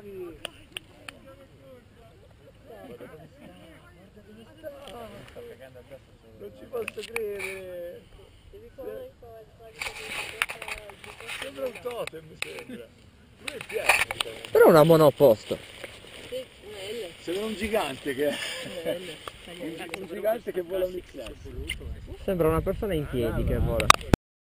bravi. Non ci posso credere. Sembra un totem, mi sembra. Lui è. Però è una monoposto. Sembra un gigante che un gigante che vola un XS. Sembra una persona in piedi che vola.